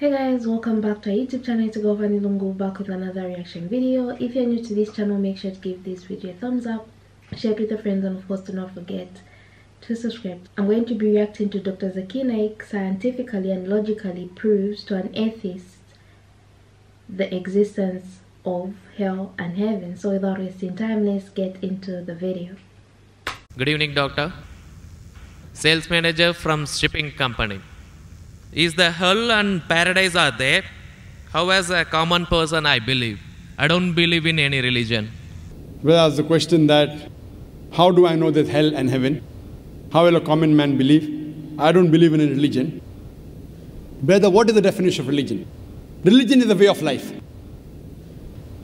Hey guys, welcome back to our YouTube channel. it's go Nilungu back with another reaction video. If you're new to this channel, make sure to give this video a thumbs up, share it with your friends, and of course, do not forget to subscribe. I'm going to be reacting to Dr. Zakir Naik scientifically and logically proves to an atheist the existence of hell and heaven. So without wasting time, let's get into the video. Good evening, doctor. Sales manager from shipping company. Is the hell and paradise are there? How as a common person I believe. I don't believe in any religion. Well, ask the question that how do I know there's hell and heaven? How will a common man believe? I don't believe in a religion. Brother, what is the definition of religion? Religion is a way of life.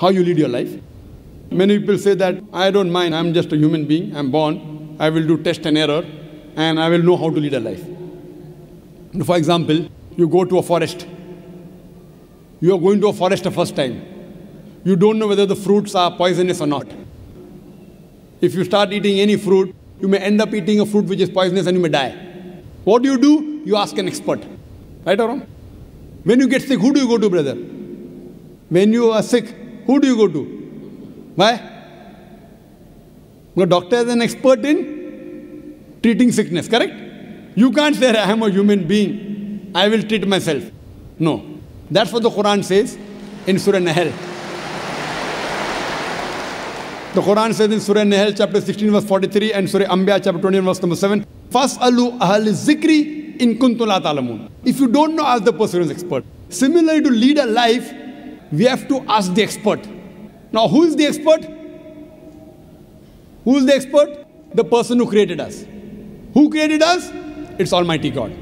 How you lead your life. Many people say that I don't mind, I'm just a human being, I'm born, I will do test and error, and I will know how to lead a life. For example, you go to a forest. You are going to a forest the first time. You don't know whether the fruits are poisonous or not. If you start eating any fruit, you may end up eating a fruit which is poisonous and you may die. What do you do? You ask an expert. Right or wrong? When you get sick, who do you go to, brother? When you are sick, who do you go to? Why? The doctor is an expert in treating sickness, correct? You can't say, I am a human being, I will treat myself. No. That's what the Quran says in Surah Nahl. The Quran says in Surah Nahl, chapter 16, verse 43, and Surah Anbiya, chapter 21, verse number 7, Fas'alu ahal zikri in la ta'lamun. If you don't know, ask the is expert. Similarly, to lead a life, we have to ask the expert. Now, who is the expert? Who is the expert? The person who created us. Who created us? It's Almighty God.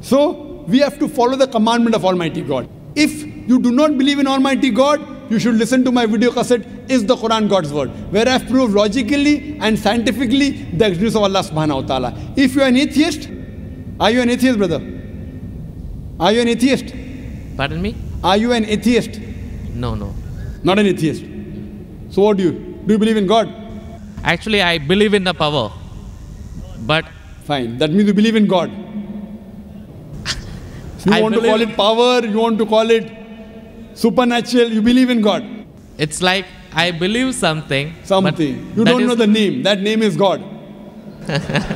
So, we have to follow the commandment of Almighty God. If you do not believe in Almighty God, you should listen to my video cassette, Is the Quran God's Word? Where I have proved logically and scientifically the existence of Allah subhanahu wa ta'ala. If you are an atheist, are you an atheist, brother? Are you an atheist? Pardon me? Are you an atheist? No, no. Not an atheist. So what do you? Do you believe in God? Actually, I believe in the power. But Fine. That means you believe in God. You I want to call it power, you want to call it supernatural, you believe in God. it's like I believe something. Something. You don't know the name. That name is God.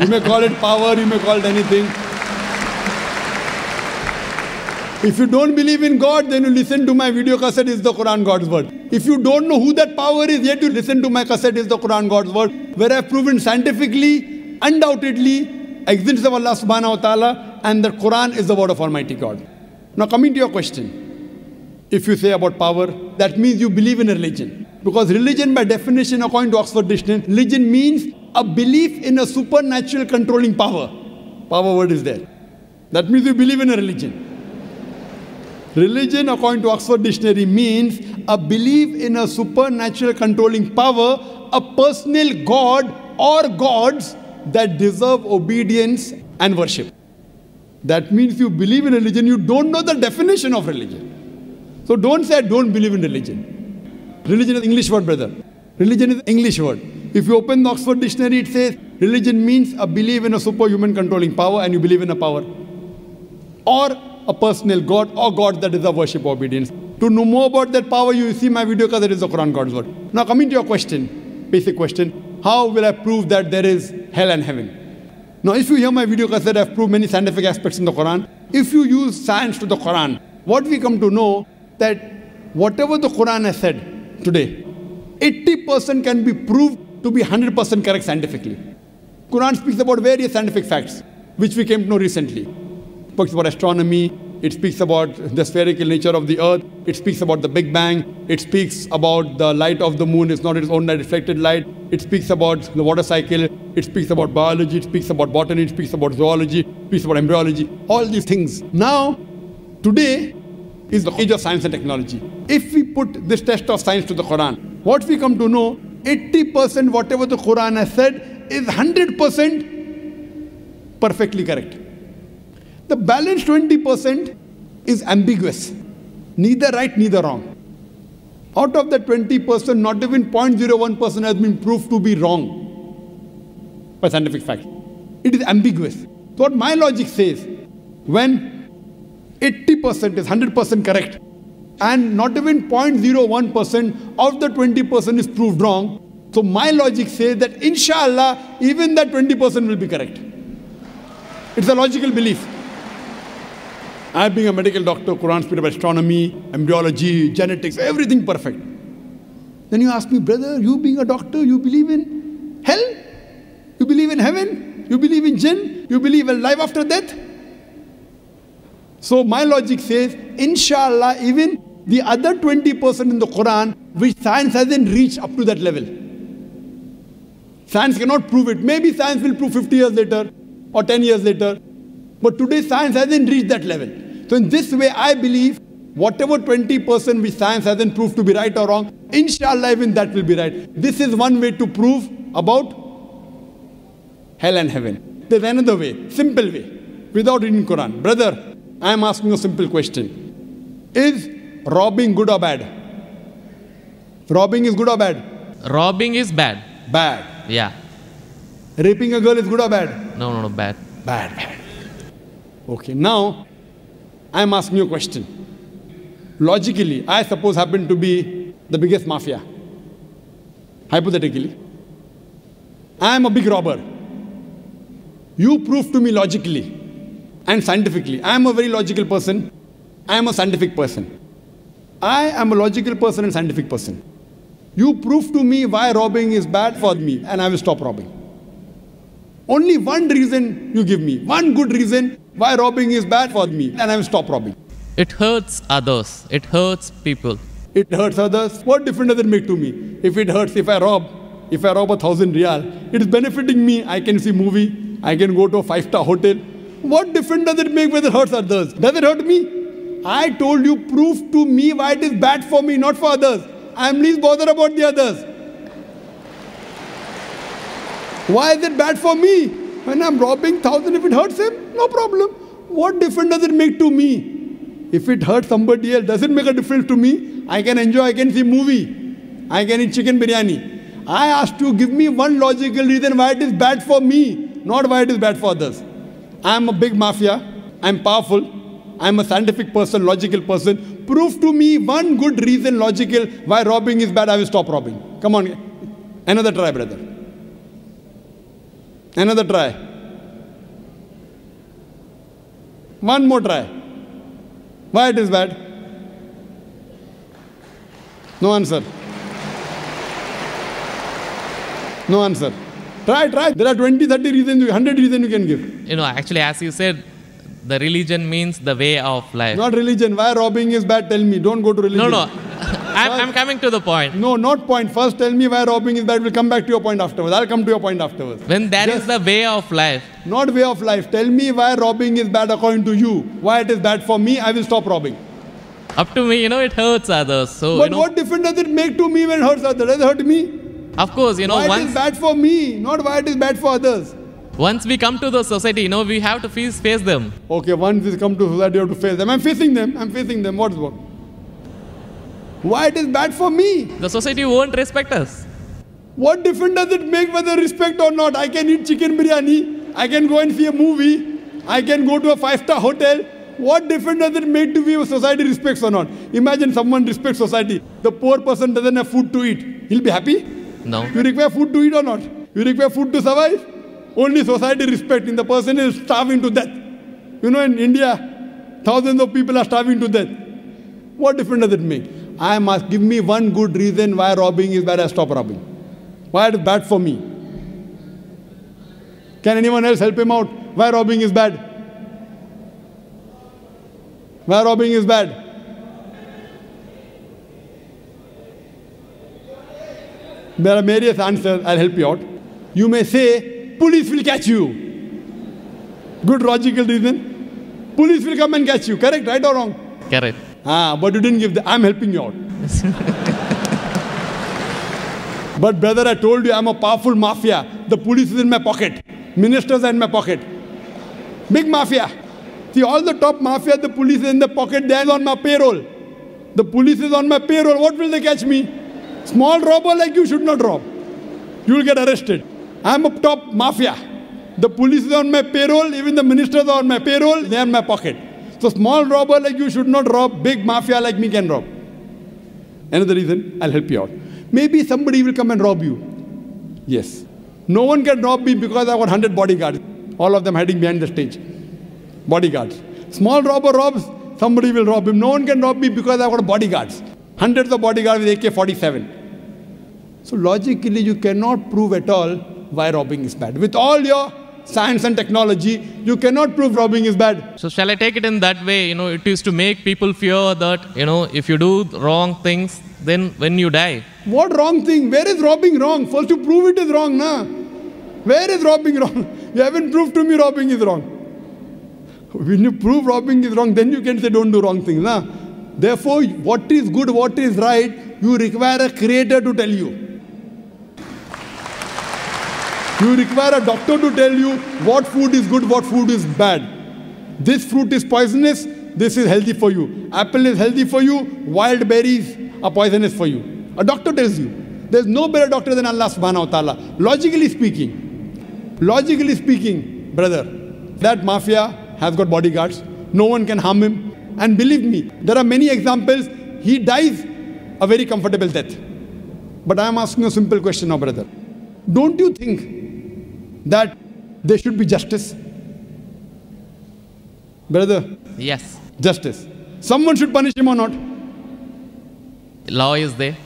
you may call it power, you may call it anything. If you don't believe in God, then you listen to my video cassette, is the Quran God's word. If you don't know who that power is, yet you listen to my cassette, is the Quran God's word, where I've proven scientifically, undoubtedly, existence of Allah subhanahu wa ta'ala, and the Quran is the word of Almighty God. Now coming to your question. If you say about power, that means you believe in a religion. Because religion, by definition, according to Oxford Dictionary, religion means a belief in a supernatural controlling power. Power word is there. That means you believe in a religion. Religion, according to Oxford Dictionary, means a belief in a supernatural controlling power, a personal God or gods that deserve obedience and worship. That means you believe in religion, you don't know the definition of religion. So don't say I don't believe in religion. Religion is English word, brother. Religion is English word. If you open the Oxford Dictionary, it says religion means a belief in a superhuman controlling power and you believe in a power. Or a personal God or God that is a worship or obedience. To know more about that power, you see my video because that is the Quran God's word. Now coming to your question, basic question, how will I prove that there is hell and heaven? Now, if you hear my video cassette, I've proved many scientific aspects in the Quran. If you use science to the Quran, what we come to know that whatever the Quran has said today, 80% can be proved to be 100% correct scientifically. Quran speaks about various scientific facts, which we came to know recently. It speaks about astronomy, it speaks about the spherical nature of the earth, it speaks about the Big Bang, it speaks about the light of the moon is not its own reflected light, it speaks about the water cycle, it speaks about biology, it speaks about botany, it speaks about zoology, it speaks about embryology, all these things. Now, today is the age of science and technology. If we put this test of science to the Quran, what we come to know, 80% whatever the Quran has said is 100% perfectly correct. The balance 20% is ambiguous, neither right, neither wrong. Out of the 20%, not even 0.01% has been proved to be wrong by scientific fact. It is ambiguous. So what my logic says, when 80% is 100% correct. And not even 0.01% of the 20% is proved wrong. So my logic says that inshallah, even that 20% will be correct. It's a logical belief. I being a medical doctor, Quran, spirit of astronomy, embryology, genetics, everything perfect. Then you ask me, brother, you being a doctor, you believe in hell? You believe in heaven? You believe in jinn? You believe in life after death? So my logic says, inshallah, even the other 20% in the Quran, which science hasn't reached up to that level. Science cannot prove it. Maybe science will prove 50 years later or 10 years later. But today science hasn't reached that level. So in this way, I believe whatever 20% which science hasn't proved to be right or wrong, inshallah even that will be right. This is one way to prove about hell and heaven. There's another way, simple way, without reading Quran. Brother, I am asking a simple question. Is robbing good or bad? Robbing is good or bad? Robbing is bad. Bad. Yeah. Raping a girl is good or bad? No, no, no, bad. Bad, bad. Okay, now I am asking you a question. Logically, I suppose happen to be the biggest mafia. Hypothetically. I am a big robber. You prove to me logically and scientifically. I am a very logical person. I am a scientific person. I am a logical person and scientific person. You prove to me why robbing is bad for me, and I will stop robbing. Only one reason you give me, one good reason why robbing is bad for me, and I will stop robbing. It hurts others. It hurts people. It hurts others. What difference does it make to me? If it hurts, if I rob, if I rob a thousand real, it is benefiting me. I can see movie. I can go to a five-star hotel. What difference does it make whether it hurts others? Does it hurt me? I told you, prove to me why it is bad for me, not for others. I am least bothered about the others. Why is it bad for me? When I'm robbing thousand, if it hurts him, no problem. What difference does it make to me? If it hurts somebody else, does it make a difference to me? I can enjoy, I can see movie. I can eat chicken biryani. I asked you, give me one logical reason why it is bad for me, not why it is bad for others. I am a big mafia. I am powerful. I am a scientific person, logical person. Prove to me one good reason, logical, why robbing is bad. I will stop robbing. Come on. Another try, brother. Another try. One more try. Why it is bad? No answer. No answer. Try, try. There are 20, 30 reasons, 100 reasons you can give. You know, actually, as you said, the religion means the way of life. Not religion. Why robbing is bad? Tell me. Don't go to religion. No, no. I'm, I'm coming to the point. No, not point. First tell me why robbing is bad. We'll come back to your point afterwards. I'll come to your point afterwards. When that is the way of life, Not way of life. Tell me why robbing is bad according to you. Why it is bad for me, I will stop robbing. up to me, you know, it hurts others. So, but you know, what difference does it make to me when it hurts others? Does it hurt me? of course, you know, why it is bad for me, not why it is bad for others. Once we come to the society, you know, we have to face, face them. Okay, once we come to society, you have to face them. I'm facing them. I'm facing them. What's wrong? Why it is bad for me? The society won't respect us. What difference does it make whether respect or not? I can eat chicken biryani. I can go and see a movie. I can go to a five-star hotel. What difference does it make to me if society respects or not? Imagine someone respects society. The poor person doesn't have food to eat. He'll be happy? No. You require food to eat or not? You require food to survive? Only society respecting. The person is starving to death. You know, in India, thousands of people are starving to death. What difference does it make? I must give me one good reason why robbing is bad. I stop robbing. Why it is bad for me? Can anyone else help him out? Why robbing is bad? Why robbing is bad? There are various answers. I'll help you out. You may say, police will catch you. Good logical reason. Police will come and catch you. Correct, right or wrong? Correct. Ah, but you didn't give the. I'm helping you out. but brother, I told you I'm a powerful mafia. The police is in my pocket. Ministers are in my pocket. Big mafia. See, all the top mafia, the police is in the pocket. They're on my payroll. The police is on my payroll. What will they catch me? Small robber like you should not rob. You will get arrested. I'm a top mafia. The police is on my payroll. Even the ministers are on my payroll. They are in my pocket. So small robber like you should not rob, big mafia like me can rob. Another reason, I'll help you out. Maybe somebody will come and rob you. Yes. No one can rob me because I've got 100 bodyguards, all of them hiding behind the stage. Bodyguards. Small robber robs, somebody will rob him. No one can rob me because I've got bodyguards. Hundreds of bodyguards with AK 47. So logically, you cannot prove at all why robbing is bad. With all your science and technology, you cannot prove robbing is bad. So shall I take it in that way? You know, it is to make people fear that, you know, if you do wrong things, then when you die. What wrong thing? Where is robbing wrong? First you prove it is wrong, na? Where is robbing wrong? You haven't proved to me robbing is wrong. When you prove robbing is wrong, then you can say don't do wrong things, na? Therefore, what is good, what is right, you require a creator to tell you. You require a doctor to tell you what food is good, what food is bad. This fruit is poisonous, this is healthy for you. Apple is healthy for you, wild berries are poisonous for you. A doctor tells you. There's no better doctor than Allah subhanahu wa ta'ala. Logically speaking, logically speaking, brother, that mafia has got bodyguards. No one can harm him. And believe me, there are many examples. He dies a very comfortable death. But I am asking a simple question now, brother. Don't you think that there should be justice. Brother? Yes. Justice. Someone should punish him or not? Law is there.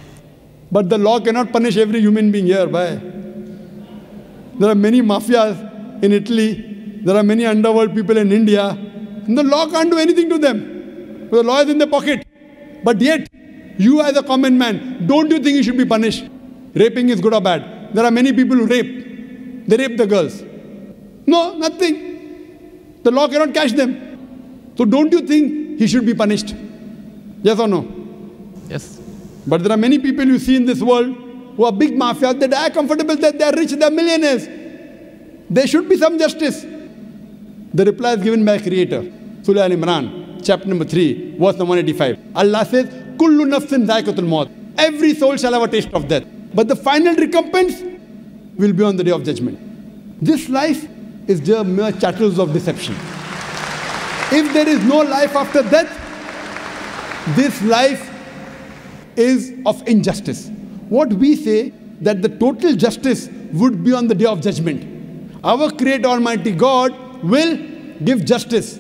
But the law cannot punish every human being here. Why? There are many mafias in Italy. There are many underworld people in India. And the law can't do anything to them. The law is in their pocket. But yet, you as a common man, don't you think you should be punished? Raping is good or bad? There are many people who rape. They rape the girls. No, nothing. The law cannot catch them. So don't you think he should be punished? Yes or no? Yes. But there are many people you see in this world who are big mafias, they are comfortable, that they are rich, they are millionaires. There should be some justice. The reply is given by Creator. Surah Al Imran, chapter number 3, verse number 185. Allah says, Kullu nafsin zaikatul maut. Every soul shall have a taste of death. But the final recompense will be on the day of judgment. This life is mere chattels of deception. If there is no life after death, this life is of injustice. What we say that the total justice would be on the day of judgment. Our Creator Almighty God will give justice.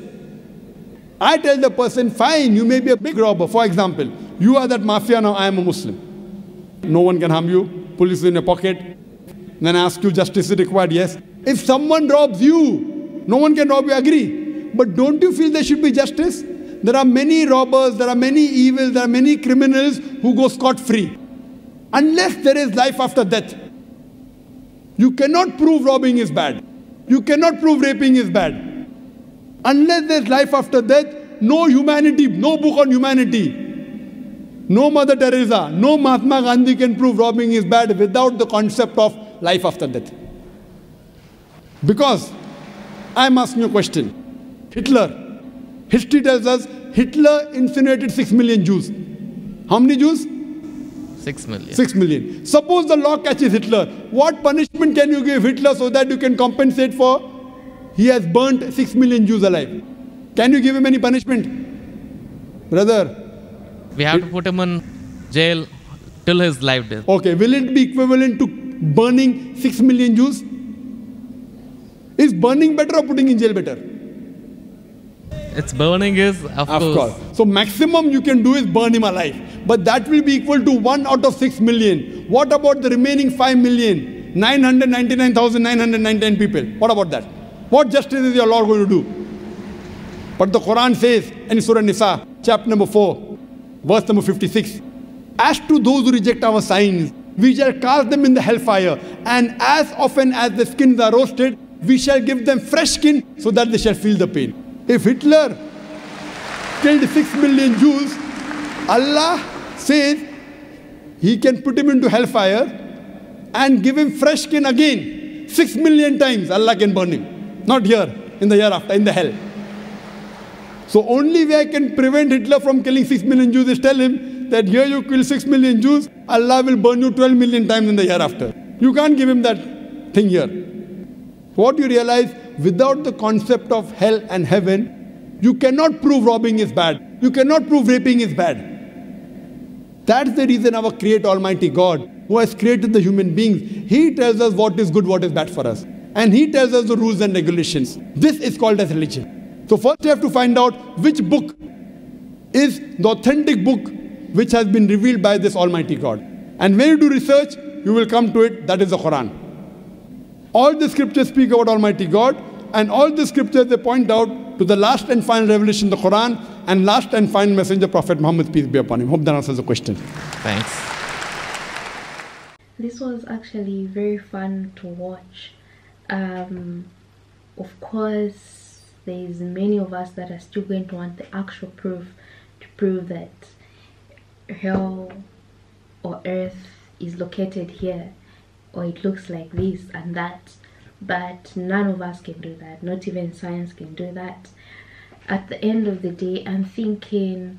I tell the person, fine, you may be a big robber. For example, you are that mafia now, I am a Muslim. No one can harm you. Police is in your pocket. Then ask you, justice is required? Yes. If someone robs you, no one can rob you, agree. But don't you feel there should be justice? There are many robbers, there are many evils, there are many criminals who go scot free. Unless there is life after death. You cannot prove robbing is bad. You cannot prove raping is bad. Unless there's life after death, no humanity, no book on humanity, no Mother Teresa, no Mahatma Gandhi can prove robbing is bad without the concept of life after death. Because I'm asking you a question. Hitler, history tells us Hitler incinerated 6 million Jews. How many Jews? 6 million. 6 million. Suppose the law catches Hitler. What punishment can you give Hitler so that you can compensate for he has burnt 6 million Jews alive? Can you give him any punishment? Brother. We have to put him in jail till his life death. Okay, will it be equivalent to burning 6 million Jews? Is burning better or putting in jail better? It's burning is, of, Of course. course. So maximum you can do is burn him alive. But that will be equal to 1 out of 6 million. What about the remaining 5 million? 999,999 people. What about that? What justice is your Lord going to do? But the Quran says in Surah Nisa, chapter number 4, verse number 56, As to those who reject our signs, we shall cast them in the hellfire, and as often as the skins are roasted, we shall give them fresh skin so that they shall feel the pain. If Hitler killed 6 million Jews, Allah says he can put him into hellfire and give him fresh skin again. 6 million times Allah can burn him. Not here, in the hereafter, in the hell. So only way I can prevent Hitler from killing 6 million Jews is tell him that here you kill 6 million Jews, Allah will burn you 12 million times in the hereafter. You can't give him that thing here. What you realize, without the concept of hell and heaven, You cannot prove robbing is bad. You cannot prove raping is bad. That's the reason our Creator Almighty God, who has created the human beings, He tells us what is good, what is bad for us. And He tells us the rules and regulations. This is called as religion. So first you have to find out which book is the authentic book which has been revealed by this Almighty God. And when you do research, you will come to it, that is the Quran. All the scriptures speak about Almighty God, and all the scriptures they point out to the last and final revelation, the Quran, and last and final messenger, Prophet Muhammad, peace be upon him. Hope that answers the question. Thanks. This was actually very fun to watch. Um, of course, there's many of us that are still going to want the actual proof to prove that hell or earth is located here or it looks like this and that. But none of us can do that. Not even science can do that. At the end of the day i'm thinking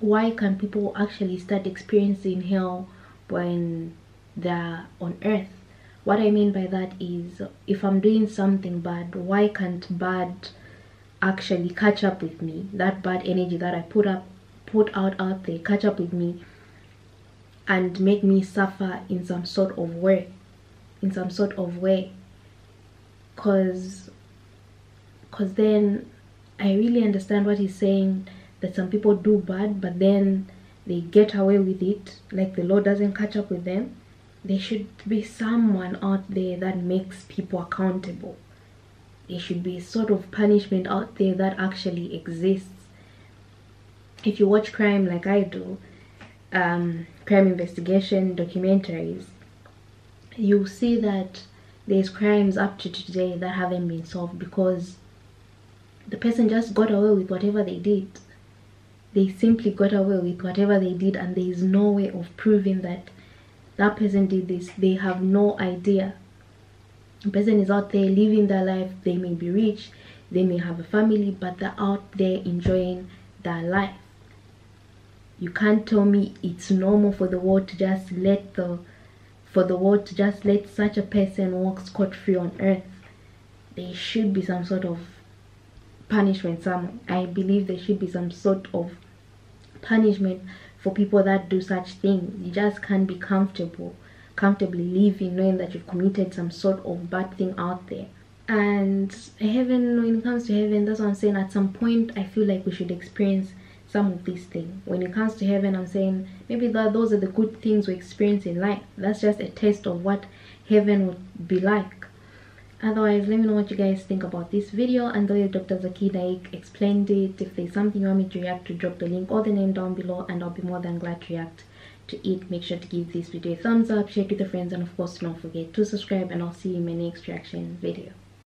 why can people actually start experiencing hell when they're on earth? What i mean by that is if i'm doing something bad why can't bad actually catch up with me? That bad energy that i put up put out out there catch up with me and make me suffer in some sort of way in some sort of way. Cause cause then i really understand what he's saying that some people do bad but then they get away with it. Like the law doesn't catch up with them. There should be someone out there that makes people accountable. There should be a sort of punishment out there that actually exists if you watch crime like i do um, crime investigation documentaries, you see that there's crimes up to today that haven't been solved because the person just got away with whatever they did. They simply got away with whatever they did, and there is no way of proving that that person did this. They have no idea. The person is out there living their life. They may be rich, they may have a family, but they're out there enjoying their life you can't tell me it's normal for the world to just let the for the world to just let such a person walk scot-free on earth. There should be some sort of punishment some i believe there should be some sort of punishment for people that do such things. You just can't be comfortable comfortably living knowing that you've committed some sort of bad thing out there. And heaven when it comes to heaven that's what i'm saying at some point i feel like we should experience some of these things. When it comes to heaven i'm saying maybe that those are the good things we experience in life. That's just a taste of what heaven would be like. Otherwise let me know what you guys think about this video. And the way dr Zakir Naik explained it. If there's something you want me to react to drop the link or the name down below and i'll be more than glad to react to it. Make sure to give this video a thumbs up share it with your friends and of course don't forget to subscribe and i'll see you in my next reaction video